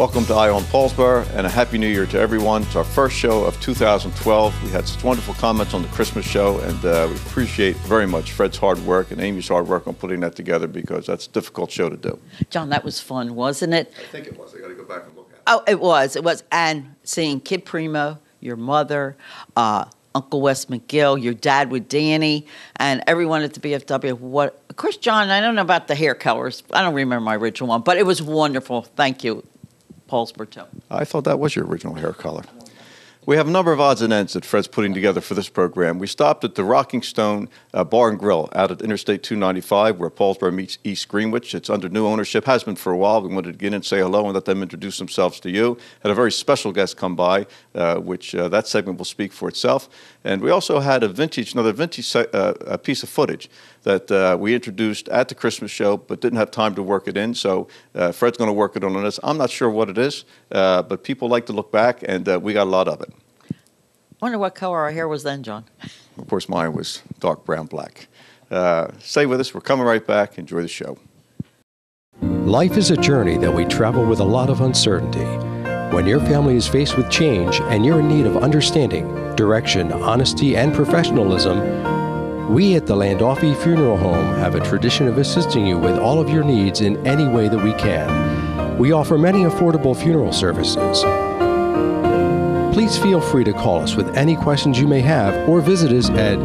Welcome to Eye on Paulsboro and a Happy New Year to everyone. It's our first show of 2012. We had such wonderful comments on the Christmas show, and uh, we appreciate very much Fred's hard work and Amy's hard work on putting that together because that's a difficult show to do. John, that was fun, wasn't it? I think it was. I got to go back and look at it. Oh, it was. It was. And seeing Kid Primo, your mother, uh, Uncle Wes McGill, your dad with Danny, and everyone at the VFW. What, of course, John, I don't know about the hair colors. I don't remember my original one, but it was wonderful. Thank you, Paulsboro too. I thought that was your original hair color. We have a number of odds and ends that Fred's putting together for this program. We stopped at the Rocking Stone uh, Bar and Grill out at Interstate 295, where Paulsboro meets East Greenwich. It's under new ownership, has been for a while. We wanted to get in and say hello and let them introduce themselves to you. Had a very special guest come by, uh, which uh, that segment will speak for itself. And we also had a vintage, another vintage uh, piece of footage that uh, we introduced at the Christmas show, but didn't have time to work it in. So uh, Fred's going to work it on this. I'm not sure what it is, uh, but people like to look back, and uh, we got a lot of it. Wonder what color our hair was then, John. Of course, mine was dark brown black. Uh, stay with us. We're coming right back. Enjoy the show. Life is a journey that we travel with a lot of uncertainty. When your family is faced with change and you're in need of understanding, direction, honesty, and professionalism, we at the Landolfi Funeral Home have a tradition of assisting you with all of your needs in any way that we can. We offer many affordable funeral services. Please feel free to call us with any questions you may have or visit us at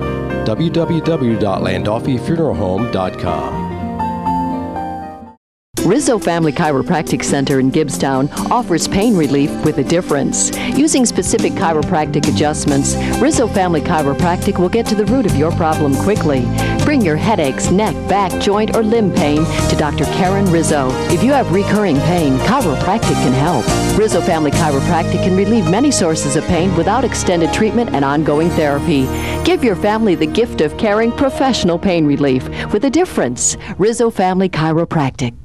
www.landolfifuneralhome.com. Rizzo Family Chiropractic Center in Gibbstown offers pain relief with a difference. Using specific chiropractic adjustments, Rizzo Family Chiropractic will get to the root of your problem quickly. Bring your headaches, neck, back, joint, or limb pain to Dr. Karen Rizzo. If you have recurring pain, chiropractic can help. Rizzo Family Chiropractic can relieve many sources of pain without extended treatment and ongoing therapy. Give your family the gift of caring professional pain relief with a difference. Rizzo Family Chiropractic.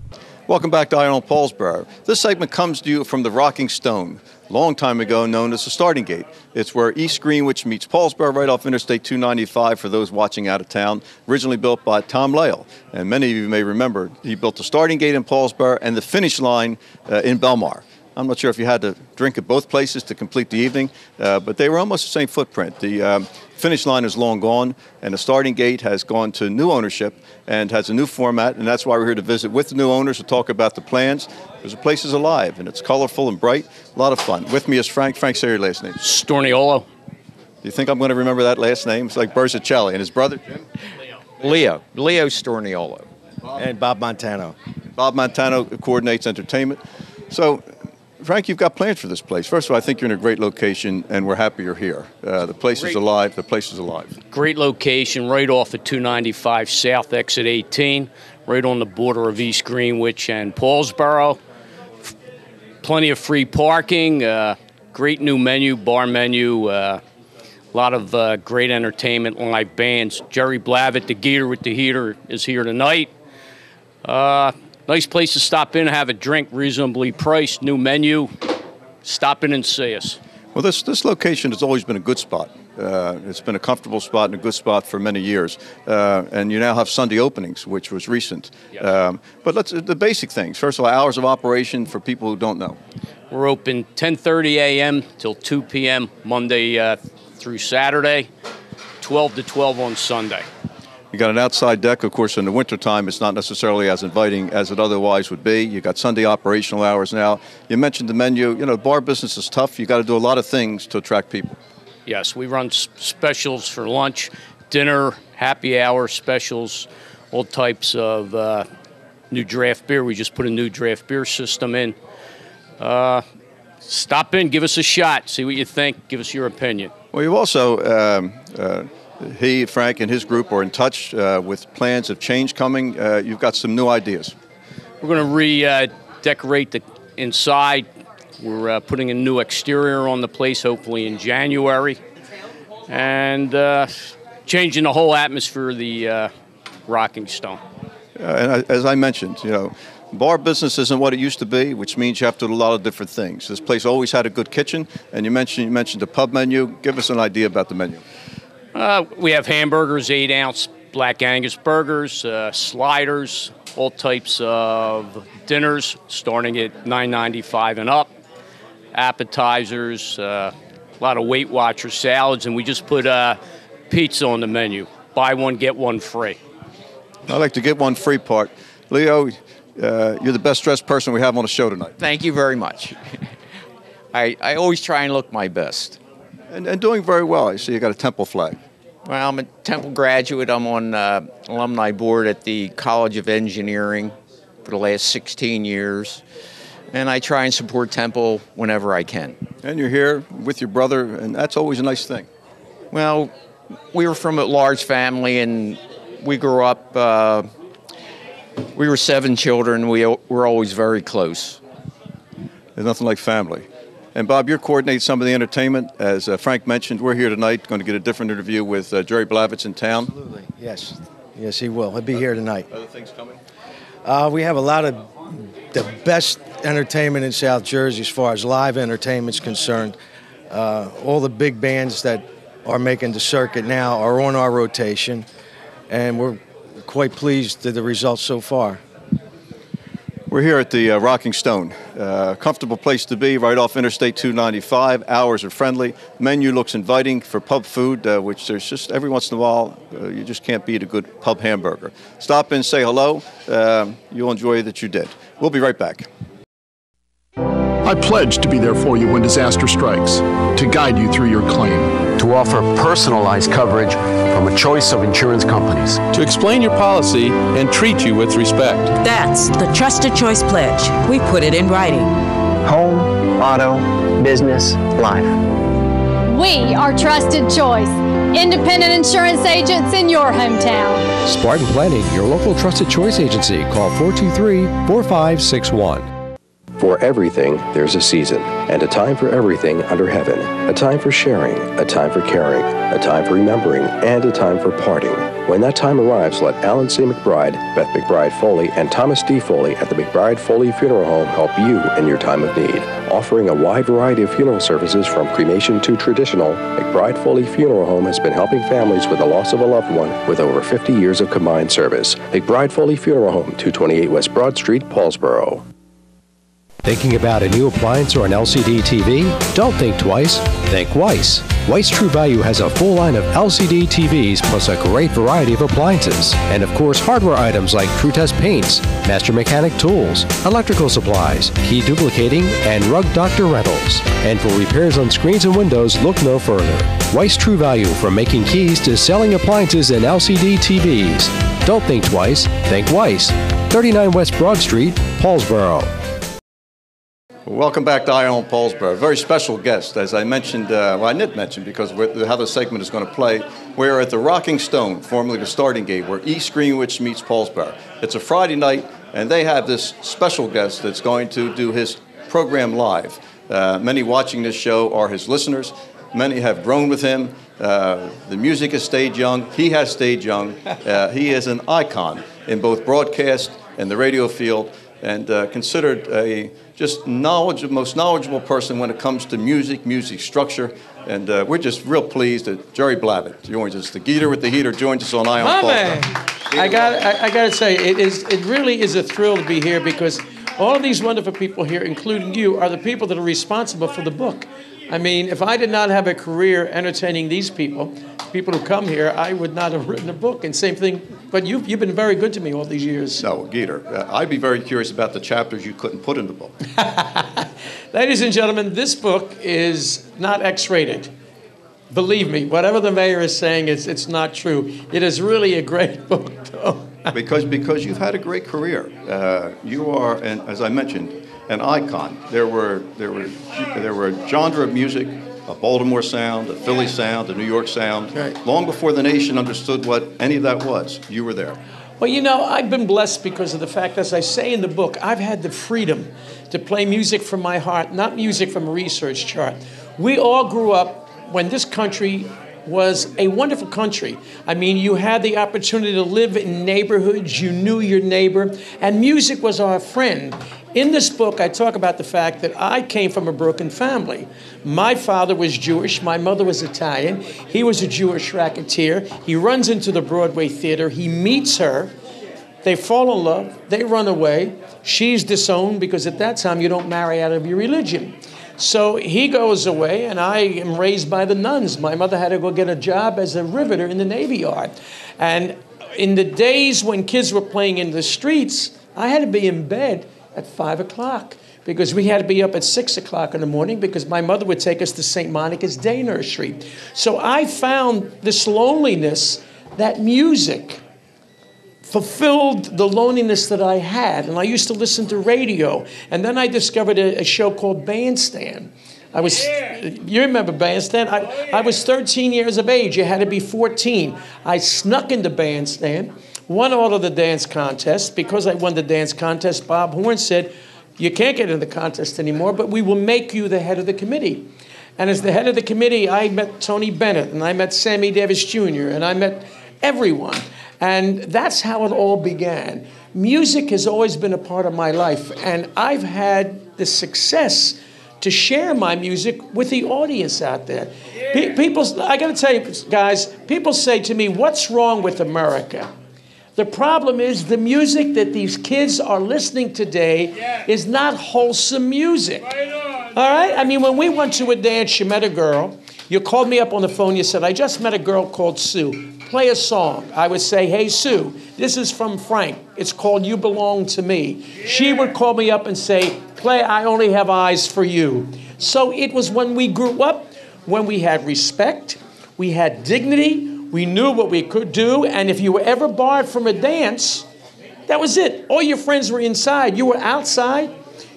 Welcome back to Eye on Paulsboro. This segment comes to you from the Rocking Stone, long time ago known as the Starting Gate. It's where East Greenwich meets Paulsboro right off Interstate 295 for those watching out of town. Originally built by Tom Lale, and many of you may remember he built the Starting Gate in Paulsboro and the finish line uh, in Belmar. I'm not sure if you had to drink at both places to complete the evening, uh, but they were almost the same footprint. The um, finish line is long gone, and the starting gate has gone to new ownership and has a new format, and that's why we're here to visit with the new owners to talk about the plans. Because the place is alive, and it's colorful and bright, a lot of fun. With me is Frank. Frank, say your last name. Storniolo. Do you think I'm going to remember that last name? It's like Berzicelli. And his brother, Jim? Leo, Leo Storniolo, and Bob Montano. Bob Montano coordinates entertainment. So, Frank, you've got plans for this place. First of all, I think you're in a great location, and we're happy you're here. Uh, the place is alive. The place is alive. Great location, right off of 295 South Exit 18, right on the border of East Greenwich and Paulsboro. F- Plenty of free parking, uh, great new menu, bar menu, uh, a lot of uh, great entertainment, live bands. Jerry Blavat, the Geator with the Heater, is here tonight. Nice place to stop in, and have a drink, reasonably priced, new menu. Stop in and see us. Well, this, this location has always been a good spot. Uh, it's been a comfortable spot and a good spot for many years. Uh, and you now have Sunday openings, which was recent. Yes. Um, but let's the basic things. First of all, hours of operation for people who don't know. We're open 10:30 a.m. till 2 p.m. Monday uh, through Saturday, 12 to 12 on Sunday. You got an outside deck, of course. In the wintertime, it's not necessarily as inviting as it otherwise would be. You got Sunday operational hours now. You mentioned the menu. You know, bar business is tough. You got to do a lot of things to attract people. Yes, we run specials for lunch, dinner, happy hour specials, all types of uh, new draft beer. We just put a new draft beer system in. Uh, stop in, give us a shot, see what you think, give us your opinion. Well, you've also, um, uh, he, Frank, and his group are in touch uh, with plans of change coming. Uh, you've got some new ideas. We're going to redecorate the inside. We're uh, putting a new exterior on the place, hopefully in January, and uh, changing the whole atmosphere of the uh, Rocking Stone. Uh, and as I mentioned, you know, bar business isn't what it used to be, which means you have to do a lot of different things. This place always had a good kitchen, and you mentioned you mentioned the pub menu. Give us an idea about the menu. Uh, we have hamburgers, eight ounce Black Angus burgers, uh, sliders, all types of dinners, starting at $9.95 and up. Appetizers, uh, a lot of Weight Watcher salads, and we just put uh, pizza on the menu. Buy one, get one free. I like to get one free part. Leo, uh, you're the best dressed person we have on the show tonight. Thank you very much. I, I always try and look my best. And, and doing very well. I see you got a Temple flag. Well, I'm a Temple graduate. I'm on uh, alumni board at the College of Engineering for the last 16 years. And I try and support Temple whenever I can. And you're here with your brother, and that's always a nice thing. Well, we were from a large family, and we grew up. Uh, we were seven children. We were always very close. There's nothing like family. And Bob, you're coordinating some of the entertainment. As uh, Frank mentioned, we're here tonight going to get a different interview with uh, Jerry Blavat's in town. Absolutely, yes. Yes, he will. He'll be here tonight. Other things coming? Uh, we have a lot of the best entertainment in South Jersey as far as live entertainment is concerned. Uh, all the big bands that are making the circuit now are on our rotation, and we're quite pleased with the results so far. We're here at the uh, Rocking Stone. Uh, comfortable place to be right off Interstate 295. Hours are friendly. Menu looks inviting for pub food, uh, which there's just every once in a while, uh, you just can't beat a good pub hamburger. Stop in, say hello. Um, you'll enjoy that you did. We'll be right back. I pledge to be there for you when disaster strikes, to guide you through your claim, to offer personalized coverage from a choice of insurance companies, to explain your policy and treat you with respect. That's the Trusted Choice Pledge. We put it in writing. Home, auto, business, life. We are Trusted Choice, independent insurance agents in your hometown. Spartan Planning, your local trusted choice agency. Call 423 4561. For everything, there's a season, and a time for everything under heaven. A time for sharing, a time for caring, a time for remembering, and a time for parting. When that time arrives, let Alan C. McBride, Beth McBride Foley, and Thomas D. Foley at the McBride Foley Funeral Home help you in your time of need. Offering a wide variety of funeral services from cremation to traditional, McBride Foley Funeral Home has been helping families with the loss of a loved one with over 50 years of combined service. McBride Foley Funeral Home, 228 West Broad Street, Paulsboro. Thinking about a new appliance or an LCD TV? Don't think twice. Think Weiss. Weiss True Value has a full line of LCD TVs plus a great variety of appliances. And of course, hardware items like Tru-Test paints, Master Mechanic tools, electrical supplies, key duplicating, and Rug Doctor rentals. And for repairs on screens and windows, look no further. Weiss True Value from making keys to selling appliances and LCD TVs. Don't think twice. Think Weiss. 39 West Broad Street, Paulsboro. Welcome back to Eye on Paulsboro. A very special guest, as I mentioned, uh, well, I did mention because how the segment is going to play. We're at the Rocking Stone, formerly the Starting Gate, where East Greenwich meets Paulsboro. It's a Friday night, and they have this special guest that's going to do his program live. Uh, many watching this show are his listeners. Many have grown with him. Uh, the music has stayed young. He has stayed young. Uh, he is an icon in both broadcast and the radio field and uh, considered a just knowledge, most knowledgeable person when it comes to music, music structure. And uh, we're just real pleased that Jerry Blavat joins us. The Geator with the Heater joins us on Ion My. I got, I, I got to say, it is, it really is a thrill to be here because all of these wonderful people here, including you, are the people that are responsible for the book. I mean, if I did not have a career entertaining these people, people who come here, I would not have written a book. And same thing, but you've, you've been very good to me all these years. No, Geator, uh, I'd be very curious about the chapters you couldn't put in the book. Ladies and gentlemen, this book is not X rated. Believe me, whatever the mayor is saying, it's, it's not true. It is really a great book, though. because, because you've had a great career. Uh, you are, and as I mentioned, an icon. There were there were there were a genre of music, a Baltimore sound, a Philly sound, a New York sound. Right. Long before the nation understood what any of that was, you were there. Well, you know, I've been blessed because of the fact, as I say in the book, I've had the freedom to play music from my heart, not music from a research chart. We all grew up when this country was a wonderful country. I mean, you had the opportunity to live in neighborhoods, you knew your neighbor, and music was our friend. In this book, I talk about the fact that I came from a broken family. My father was Jewish, my mother was Italian. He was a Jewish racketeer. He runs into the Broadway theater, he meets her. They fall in love, they run away. She's disowned because at that time you don't marry out of your religion. So he goes away, and I am raised by the nuns. My mother had to go get a job as a riveter in the Navy Yard. And in the days when kids were playing in the streets, I had to be in bed at five o'clock because we had to be up at six o'clock in the morning because my mother would take us to St. Monica's Day Nursery. So I found this loneliness that music fulfilled the loneliness that I had. And I used to listen to radio. And then I discovered a, a show called Bandstand. I was, you remember Bandstand? I, oh, I was 13 years of age. You had to be 14. I snuck into Bandstand, won all of the dance contests. Because I won the dance contest, Bob Horn said, You can't get in the contest anymore, but we will make you the head of the committee. And as the head of the committee, I met Tony Bennett, and I met Sammy Davis Jr., and I met everyone. And that's how it all began. Music has always been a part of my life, and I've had the success to share my music with the audience out there. Pe- people, I got to tell you, guys, people say to me, What's wrong with America? The problem is the music that these kids are listening today is not wholesome music. All right? I mean, when we went to a dance, you met a girl, you called me up on the phone, you said, I just met a girl called Sue play a song. I would say, Hey, Sue, this is from Frank. It's called You Belong to Me. She would call me up and say, Play I Only Have Eyes for You. So it was when we grew up, when we had respect, we had dignity, we knew what we could do, and if you were ever barred from a dance, that was it. All your friends were inside, you were outside.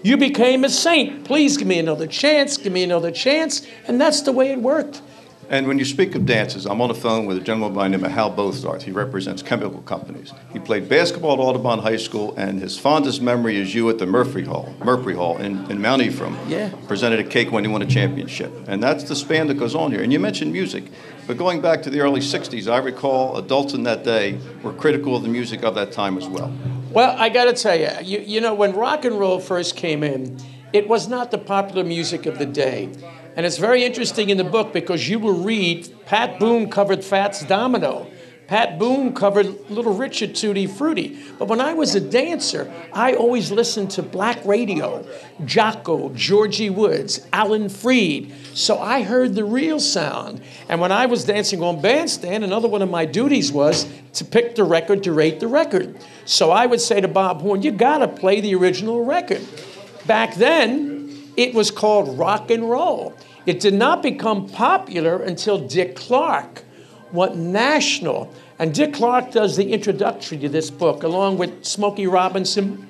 You became a saint. Please give me another chance, give me another chance. And that's the way it worked. And when you speak of dances, I'm on the phone with a gentleman by the name of Hal Bothart. He represents chemical companies. He played basketball at Audubon High School, and his fondest memory is you at the Murphy Hall, Murphy Hall in, in Mount Ephraim. Yeah. Presented a cake when he won a championship. And that's the span that goes on here. And you mentioned music. But going back to the early 60s, I recall adults in that day were critical of the music of that time as well. Well, I got to tell you, you, you know, when rock and roll first came in, it was not the popular music of the day. And it's very interesting in the book because you will read Pat Boone covered Fats Domino. Pat Boone covered Little Richard Tutti Frutti. But when I was a dancer, I always listened to black radio, Jocko, Georgie Woods, Alan Freed. So I heard the real sound. And when I was dancing on bandstand, another one of my duties was to pick the record to rate the record. So I would say to Bob Horn, you gotta play the original record. Back then, it was called rock and roll. It did not become popular until Dick Clark went national. And Dick Clark does the introductory to this book, along with Smokey Robinson,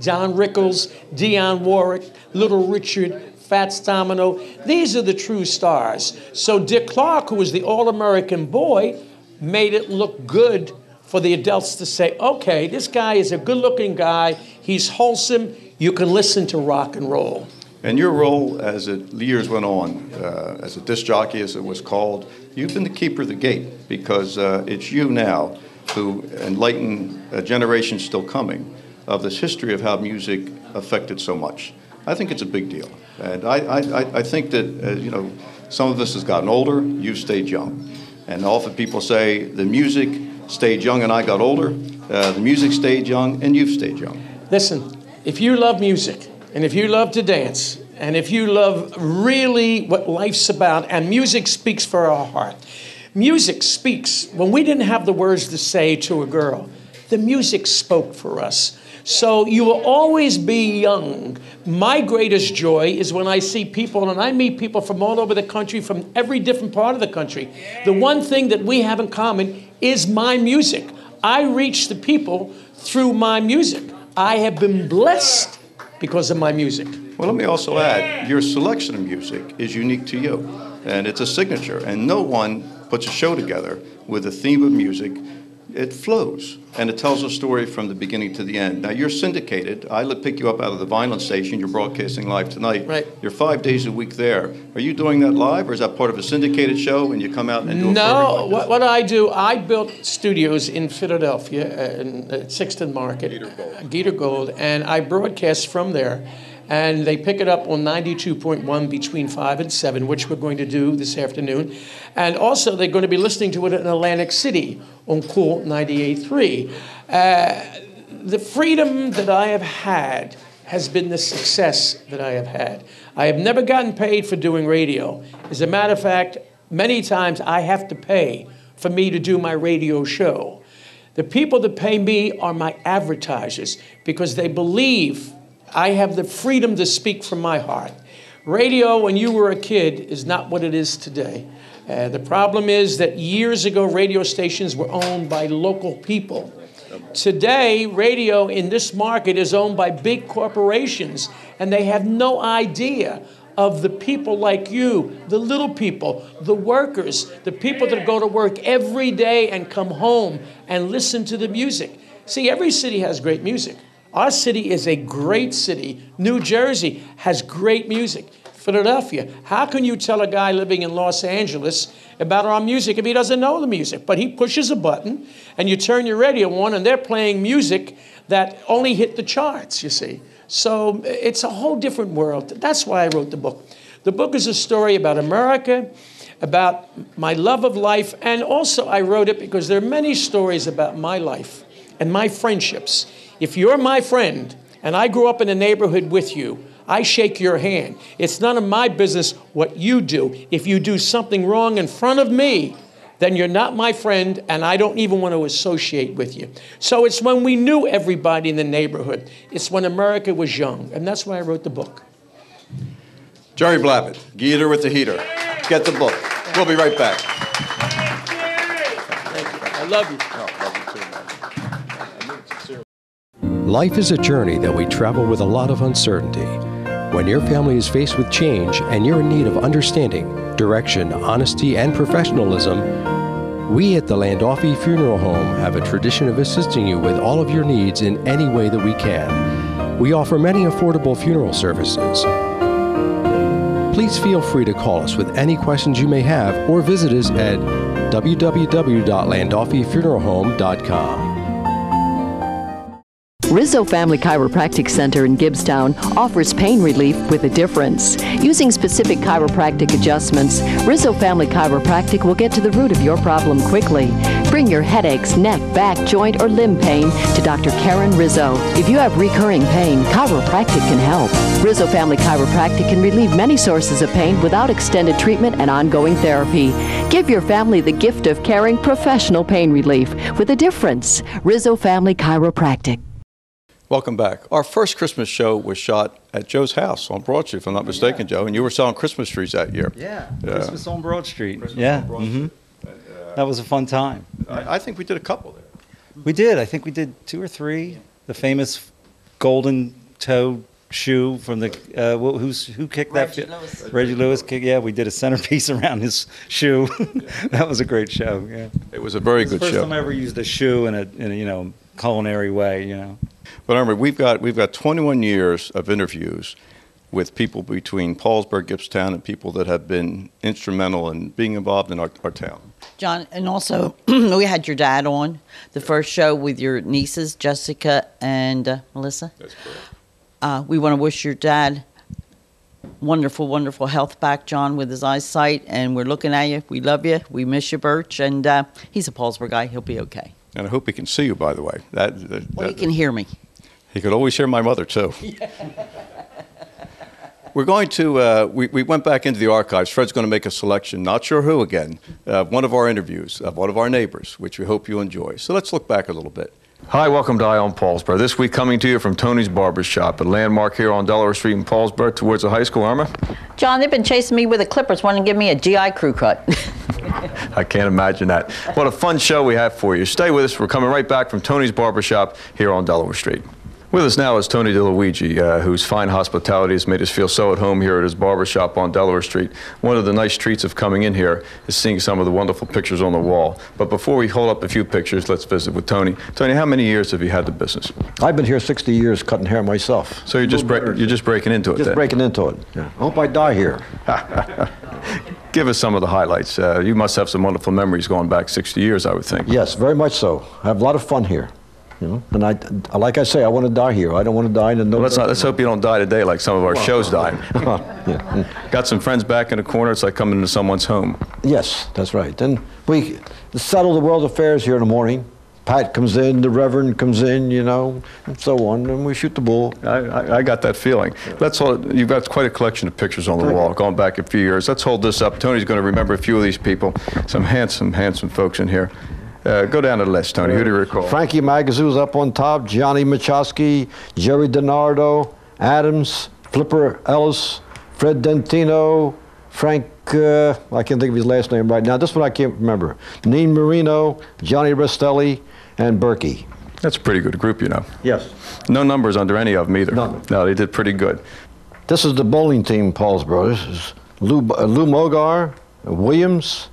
Don Rickles, Dionne Warwick, Little Richard, Fats Domino. These are the true stars. So Dick Clark, who was the All American boy, made it look good for the adults to say, okay, this guy is a good looking guy, he's wholesome, you can listen to rock and roll. And your role as it, years went on, uh, as a disc jockey, as it was called, you've been the keeper of the gate because uh, it's you now who enlighten a generation still coming of this history of how music affected so much. I think it's a big deal. And I, I, I think that, uh, you know, some of us has gotten older, you've stayed young. And often people say the music stayed young and I got older, uh, the music stayed young and you've stayed young. Listen, if you love music, and if you love to dance, and if you love really what life's about, and music speaks for our heart, music speaks. When we didn't have the words to say to a girl, the music spoke for us. So you will always be young. My greatest joy is when I see people, and I meet people from all over the country, from every different part of the country. The one thing that we have in common is my music. I reach the people through my music. I have been blessed because of my music. Well, let me also add your selection of music is unique to you, and it's a signature, and no one puts a show together with a theme of music it flows and it tells a story from the beginning to the end. Now you're syndicated. I li- pick you up out of the Vineland station. You're broadcasting live tonight. Right. You're five days a week there. Are you doing that live, or is that part of a syndicated show and you come out and do a No, program like what, what I do, I built studios in Philadelphia, uh, in uh, Sixton Market, Geator Gold. Geator Gold, and I broadcast from there. And they pick it up on 92.1 between 5 and 7, which we're going to do this afternoon. And also, they're going to be listening to it in Atlantic City on Kool 98.3. Uh, the freedom that I have had has been the success that I have had. I have never gotten paid for doing radio. As a matter of fact, many times I have to pay for me to do my radio show. The people that pay me are my advertisers because they believe I have the freedom to speak from my heart. Radio, when you were a kid, is not what it is today. Uh, the problem is that years ago, radio stations were owned by local people. Today, radio in this market is owned by big corporations, and they have no idea of the people like you, the little people, the workers, the people that go to work every day and come home and listen to the music. See, every city has great music. Our city is a great city. New Jersey has great music. Philadelphia. How can you tell a guy living in Los Angeles about our music if he doesn't know the music? But he pushes a button and you turn your radio on and they're playing music that only hit the charts, you see. So it's a whole different world. That's why I wrote the book. The book is a story about America, about my love of life, and also I wrote it because there are many stories about my life and my friendships. If you're my friend and I grew up in a neighborhood with you, I shake your hand. It's none of my business what you do. If you do something wrong in front of me, then you're not my friend, and I don't even want to associate with you. So it's when we knew everybody in the neighborhood. It's when America was young, and that's why I wrote the book. Jerry Blavat, Geator with the Heater. Get the book. We'll be right back. Thank you. I love you. Oh, Life is a journey that we travel with a lot of uncertainty. When your family is faced with change and you're in need of understanding, direction, honesty, and professionalism, we at the Landolfi Funeral Home have a tradition of assisting you with all of your needs in any way that we can. We offer many affordable funeral services. Please feel free to call us with any questions you may have or visit us at www.landolfifuneralhome.com. Rizzo Family Chiropractic Center in Gibbstown offers pain relief with a difference. Using specific chiropractic adjustments, Rizzo Family Chiropractic will get to the root of your problem quickly. Bring your headaches, neck, back, joint, or limb pain to Dr. Karen Rizzo. If you have recurring pain, chiropractic can help. Rizzo Family Chiropractic can relieve many sources of pain without extended treatment and ongoing therapy. Give your family the gift of caring professional pain relief with a difference. Rizzo Family Chiropractic. Welcome back. Our first Christmas show was shot at Joe's house on Broad Street, if I'm not mistaken, Joe, and you were selling Christmas trees that year. Yeah, Yeah. Christmas on Broad Street. Christmas yeah, on Broad hmm Street. that was a fun time. I, I think we did a couple there. We did. I think we did two or three. The famous golden toe shoe from the uh, wh- who's who kicked Reggie that? Lewis. Reggie Lewis kicked. Yeah, we did a centerpiece around his shoe. that was a great show. Yeah, It was a very It was good the first show. time I ever used a shoe in a in a you know culinary way. You know. But remember, we've got we've got 21 years of interviews with people between Paulsboro, Gibbstown, and people that have been instrumental in being involved in our, our town. John, and also we had your dad on the first show with your nieces, Jessica and uh, Melissa. That's correct. Uh, we want to wish your dad wonderful, wonderful health back, John, with his eyesight. And we're looking at you. We love you. We miss you, Birch. And uh, he's a Paulsboro guy. He'll be okay. And I hope he can see you, by the way. That, that, Well, he can hear me. He could always hear my mother, too. We're going to, uh, we, we went back into the archives. Fred's going to make a selection, not sure who again, of one of our interviews of one of our neighbors, which we hope you enjoy. So let's look back a little bit. Hi, welcome to Eye on Paulsboro. This week coming to you from Tony's Barber Shop, a landmark here on Delaware Street in Paulsboro towards the high school, Irma. John, they've been chasing me with the clippers, wanting to give me a GI crew cut. I can't imagine that. What a fun show we have for you. Stay with us. We're coming right back from Tony's Barber Shop here on Delaware Street. With us now is Tony Diluigi, uh, whose fine hospitality has made us feel so at home here at his barbershop on Delaware Street. One of the nice treats of coming in here is seeing some of the wonderful pictures on the wall. But before we hold up a few pictures, let's visit with Tony. Tony, how many years have you had the business? I've been here 60 years cutting hair myself. So you're just you're just breaking into it. Just then? breaking into it. Yeah. I hope I die here. Give us some of the highlights. Uh, you must have some wonderful memories going back 60 years, I would think. Yes, very much so. I have a lot of fun here. You know, and I, like I say, I want to die here. I don't want to die in no. Well, let's, not, let's hope you don't die today like some of our shows died. yeah. Got some friends back in the corner. It's like coming into someone's home. Yes, that's right. And we settle the world affairs here in the morning. Pat comes in, the Reverend comes in, you know, and so on, and we shoot the bull. I, I, I got that feeling. Let's hold, you've got quite a collection of pictures on the wall going back a few years. Let's hold this up. Tony's going to remember a few of these people. Some handsome, handsome folks in here. Uh, go down the list, Tony. Who do you recall? Frankie Magazoo's up on top, Johnny Machowski, Jerry DiNardo, Adams, Flipper Ellis, Fred Dentino, Frank, uh, I can't think of his last name right now. This one I can't remember. Neen Marino, Johnny Restelli, and Berkey. That's a pretty good group, you know. Yes. No numbers under any of them either. None. No, they did pretty good. This is the bowling team, Paulsboro. This is Lou, uh, Lou Mogar, Williams,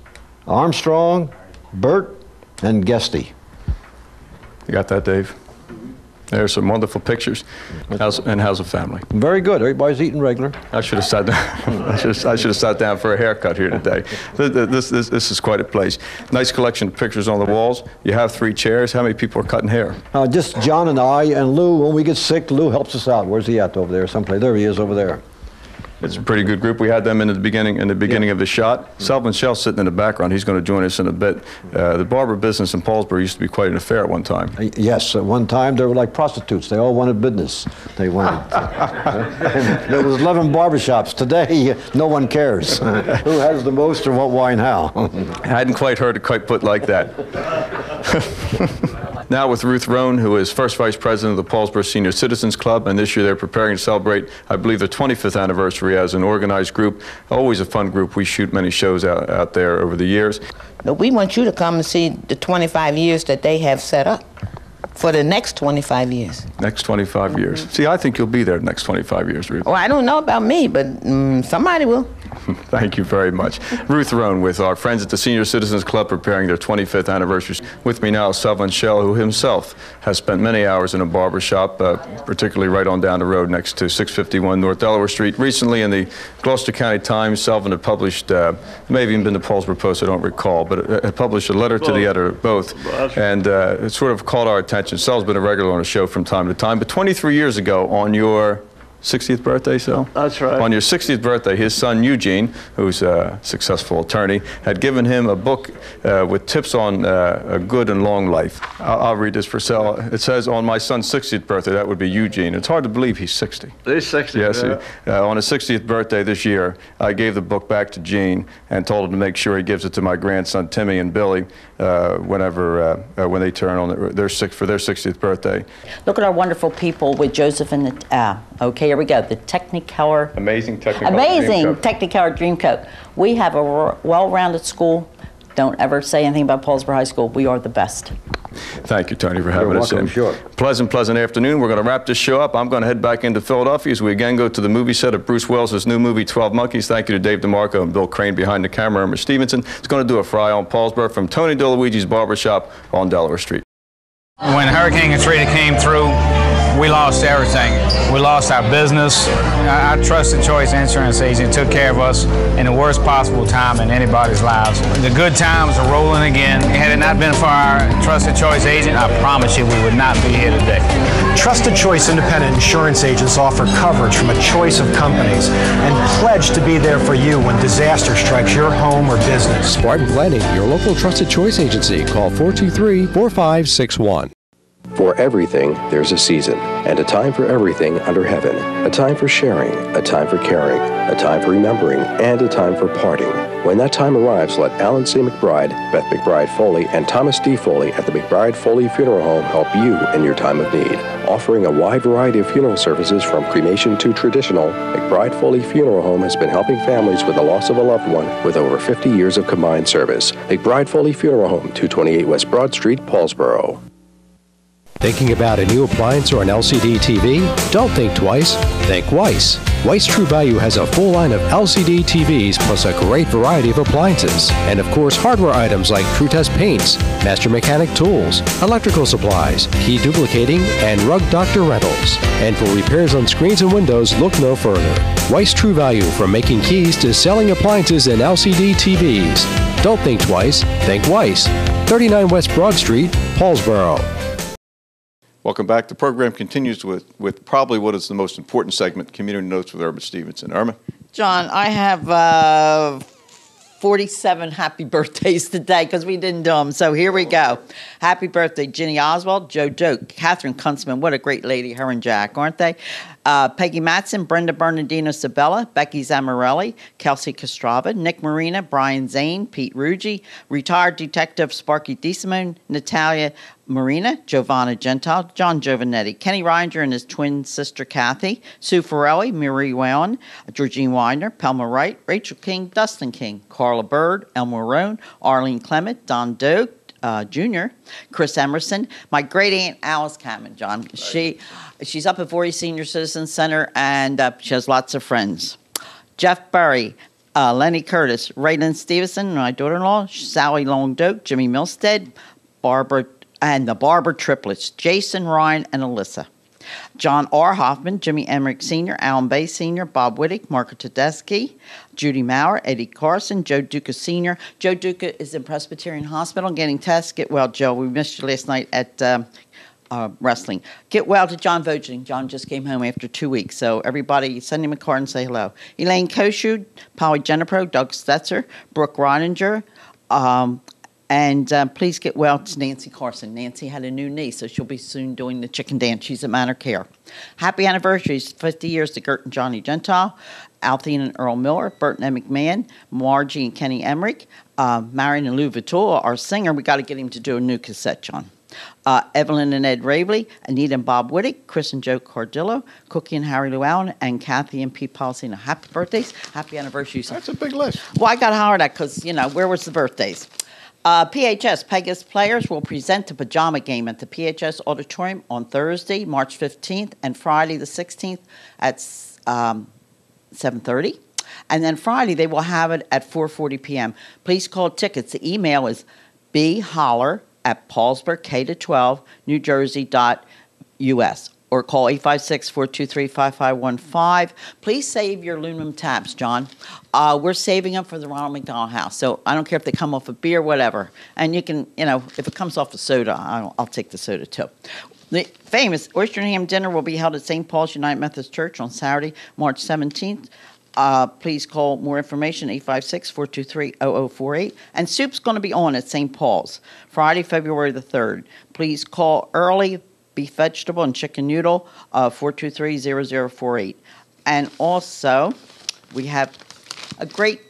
Armstrong, Burt, and Guesty. You got that, Dave? There's some wonderful pictures. How's, and how's the family? Very good. Everybody's eating regular. I should have sat down. I, should have, I should have sat down for a haircut here today. Th- th- This, this, this is quite a place. Nice collection of pictures on the walls. You have three chairs. How many people are cutting hair? Uh, just John and I and Lou. When we get sick, Lou helps us out. Where's he at over there? Someplace. There he is over there. It's a pretty good group. We had them in the beginning in the beginning of the shot. Selvin Chell sitting in the background. He's going to join us in a bit. Uh, the barber business in Paulsboro used to be quite an affair at one time. Uh, Yes, at one time they were like prostitutes. They all wanted business. They wanted. there was 11 barbershops. Today, no one cares who has the most or what wine how. I hadn't quite heard it quite put like that. Now with Ruth Roane, who is first vice president of the Paulsboro Senior Citizens Club, and this year they're preparing to celebrate, I believe, their 25th anniversary as an organized group. Always a fun group. We shoot many shows out, out there over the years. But we want you to come and see the 25 years that they have set up for the next 25 years. Next 25 years. See, I think you'll be there next 25 years, Ruth. Well, I don't know about me, but mm, somebody will. Thank you very much. Ruth Roane with our friends at the Senior Citizens Club preparing their 25th anniversary. With me now is Selvin Chell, who himself has spent many hours in a barber shop, uh, particularly right on down the road next to 651 North Delaware Street. Recently in the Gloucester County Times, Selvin had published, uh, may have even been the Paulsboro Post, I don't recall, but it had published a letter to the editor, both, and uh, it sort of caught our attention. Sel's been a regular on the show from time to time, but 23 years ago on your 60th birthday, so? That's right. On your 60th birthday, his son Eugene, who's a successful attorney, had given him a book uh, with tips on uh, a good and long life. I'll, I'll read this for Sel. It says, On my son's 60th birthday, that would be Eugene. It's hard to believe he's 60. He's 60. Yes, yeah. he- uh, on his 60th birthday this year, I gave the book back to Gene and told him to make sure he gives it to my grandson Timmy and Billy uh, whenever uh, uh, when they turn on their, their six, for their 60th birthday. Look at our wonderful people with Joseph and the, uh, okay, here we go, the Technicolor. Amazing Technicolor. Amazing Technicolor Dreamcoat. We have a well-rounded school. Don't ever say anything about Paulsboro High School. We are the best. Thank you, Tony, for having You're us welcome, in. sure. Pleasant, pleasant afternoon. We're going to wrap this show up. I'm going to head back into Philadelphia as we again go to the movie set of Bruce Willis' new movie, 12 Monkeys. Thank you to Dave DeMarco and Bill Crane behind the camera. Irma Stevenson is going to do a fry on Paulsboro from Tony Diluigi's Barbershop on Delaware Street. When Hurricane Katrina came through, we lost everything. We lost our business. Our our trusted choice insurance agent took care of us in the worst possible time in anybody's lives. The good times are rolling again. Had it not been for our trusted choice agent, I promise you we would not be here today. Trusted Choice independent insurance agents offer coverage from a choice of companies and pledge to be there for you when disaster strikes your home or business. Spartan Planning, your local trusted choice agency. Call 423 4561. For everything, there's a season, and a time for everything under heaven. A time for sharing, a time for caring, a time for remembering, and a time for parting. When that time arrives, let Alan C. McBride, Beth McBride Foley, and Thomas D. Foley at the McBride Foley Funeral Home help you in your time of need. Offering a wide variety of funeral services from cremation to traditional, McBride Foley Funeral Home has been helping families with the loss of a loved one with over 50 years of combined service. McBride Foley Funeral Home, 228 West Broad Street, Paulsboro. Thinking about a new appliance or an LCD TV? Don't think twice. Think Weiss. Weiss True Value has a full line of LCD TVs plus a great variety of appliances. And of course, hardware items like Tru-Test paints, Master Mechanic tools, electrical supplies, key duplicating, and Rug Doctor rentals. And for repairs on screens and windows, look no further. Weiss True Value from making keys to selling appliances and LCD TVs. Don't think twice. Think Weiss. 39 West Broad Street, Paulsboro. Welcome back. The program continues with, with probably what is the most important segment, Community Notes with Irma Stevenson. Irma? John, I have uh, 47 happy birthdays today because we didn't do them. So here we go. Happy birthday, Ginny Oswald, Joe Doak, Catherine Kuntzman. What a great lady, her and Jack, aren't they? Uh, Peggy Matson, Brenda Bernardino Sabella, Becky Zamorelli, Kelsey Castrava, Nick Marina, Brian Zane, Pete Ruggi, retired detective Sparky DeSimone, Natalia Marina, Giovanna Gentile, John Giovanetti, Kenny Reinger and his twin sister Kathy, Sue Forelli, Marie Whalen, Georgine Widener, Pelma Wright, Rachel King, Dustin King, Carla Bird, Elmer Roan, Arlene Clement, Don Doak, uh, Jr., Chris Emerson, my great aunt Alice Cameron, John. She, she's up at Voorhees Senior Citizen Center and uh, she has lots of friends. Jeff Burry, uh, Lenny Curtis, Raylan Stevenson, my daughter-in-law, Sally Longdoak, Jimmy Milstead, Barbara, and the Barber triplets, Jason, Ryan, and Alyssa. John R. Hoffman, Jimmy Emmerich Sr., Alan Bay Sr., Bob Whittick, Marco Tedeschi, Judy Maurer, Eddie Carson, Joe Duca Sr. Joe Duca is in Presbyterian Hospital getting tests. Get well, Joe. We missed you last night at um, uh, wrestling. Get well to John Voging. John just came home after two weeks. So everybody send him a card and say hello. Elaine Koshu, Polly Jenipro, Doug Stetzer, Brooke Roninger, um, and uh, please get well to Nancy Carson. Nancy had a new knee, so she'll be soon doing the chicken dance. She's at Manor Care. Happy anniversaries, 50 years to Gert and Johnny Gentile, Althine and Earl Miller, Burton and McMahon, Margie and Kenny Emmerich, uh, Marion and Lou Vittola, our singer. We got to get him to do a new cassette, John. Uh, Evelyn and Ed Ravely, Anita and Bob Whittick, Chris and Joe Cardillo, Cookie and Harry Llewellyn, and Kathy and Pete Policino. Happy birthdays, happy anniversaries. That's a big list. Well, I got hollered at because, you know, where was the birthdays? Uh, PHS Pegasus Players will present the pajama game at the PHS Auditorium on Thursday, March 15th, and Friday the 16th at um, 7:30. And then Friday they will have it at 4:40 p.m. Please call tickets. The email is b holler at Paulsboro K to 12 New Jersey dot us or call 856-423-5515. Please save your aluminum tabs, John. Uh, we're saving them for the Ronald McDonald House. So I don't care if they come off a beer, whatever. And you can, you know, if it comes off a soda, I'll, I'll take the soda too. The famous Oyster and Ham dinner will be held at St. Paul's United Methodist Church on Saturday, March 17th. Uh, please call more information 856-423-0048 and soup's going to be on at st paul's friday february the 3rd please call early beef vegetable and chicken noodle, uh, 423-0048. And also, we have a great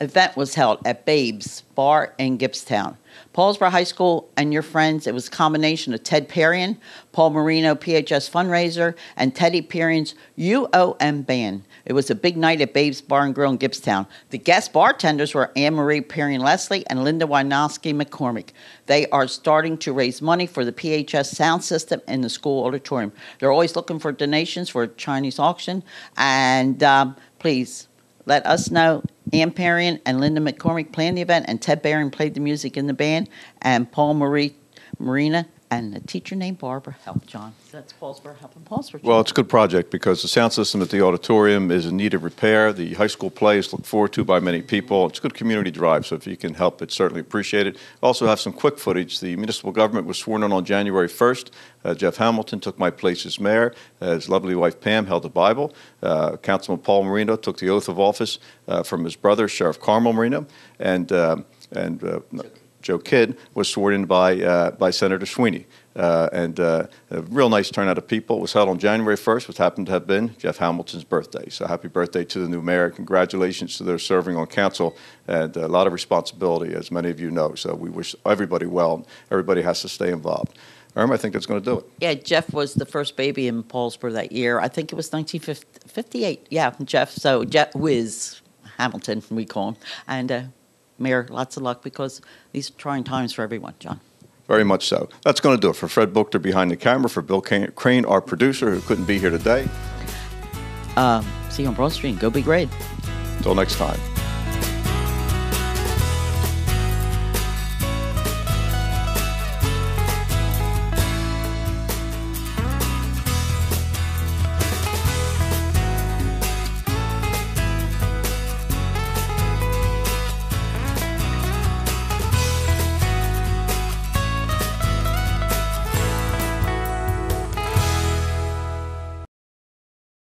event was held at Babe's Bar in Gibbstown. Paulsboro High School and your friends, it was a combination of Ted Perrion, Paul Marino PHS fundraiser, and Teddy Perrion's UOM band. It was a big night at Babe's Bar and Grill in Gibbstown. The guest bartenders were Anne Marie Perrion Leslie and Linda Wynowski McCormick. They are starting to raise money for the PHS sound system in the school auditorium. They're always looking for donations for a Chinese auction, and um, please let us know. Ann Perrion and Linda McCormick planned the event, and Ted Barron played the music in the band, and Paul Marie Marina and a teacher named Barbara helped John. That's Paulsboro helping Paulsboro. Well, it's a good project because the sound system at the auditorium is in need of repair. The high school play is looked forward to by many people. It's a good community drive, so if you can help, it's certainly appreciated. Also have some quick footage. The municipal government was sworn in on January 1st. Uh, Jeff Hamilton took my place as mayor. Uh, his lovely wife Pam held the Bible. Uh, Councilman Paul Marino took the oath of office uh, from his brother, Sheriff Carmel Marino, and uh, and uh, Joe Kidd was sworn in by uh, by Senator Sweeney. Uh, and uh, a real nice turnout of people. It was held on January 1st, which happened to have been Jeff Hamilton's birthday. So happy birthday to the new mayor. Congratulations to those serving on council and a lot of responsibility, as many of you know. So we wish everybody well. Everybody has to stay involved. Irma, I think that's going to do it. Yeah, Jeff was the first baby in Paulsboro that year. I think it was 1958. Yeah, Jeff. So Jeff Whiz Hamilton, we call him. And uh, Mayor, lots of luck because these are trying times for everyone, John. Very much so. That's going to do it for Fred Buchter behind the camera, for Bill Crane, our producer, who couldn't be here today. Uh, see you on Broad Street. Go be great. Until next time.